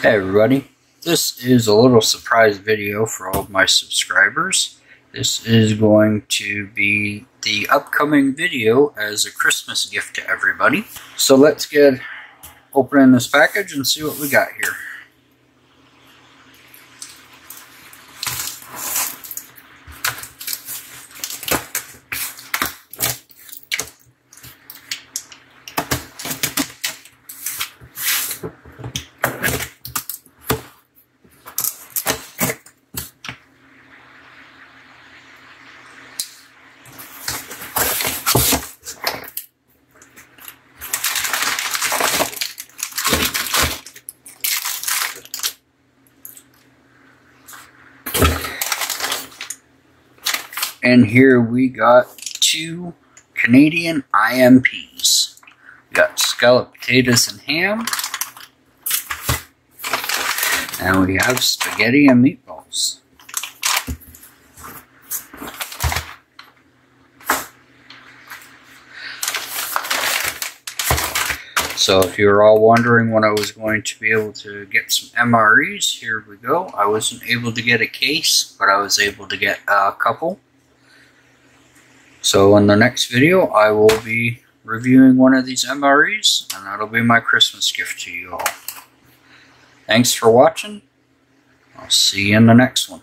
Hey everybody, this is a little surprise video for all of my subscribers. This is going to be the upcoming video as a Christmas gift to everybody. So let's get opening this package and see what we got here. And here we got two Canadian IMPs. We got scalloped potatoes and ham. And we have spaghetti and meatballs. So if you're all wondering when I was going to be able to get some MREs, here we go. I wasn't able to get a case, but I was able to get a couple. So in the next video, I will be reviewing one of these MREs, and that'll be my Christmas gift to you all. Thanks for watching. I'll see you in the next one.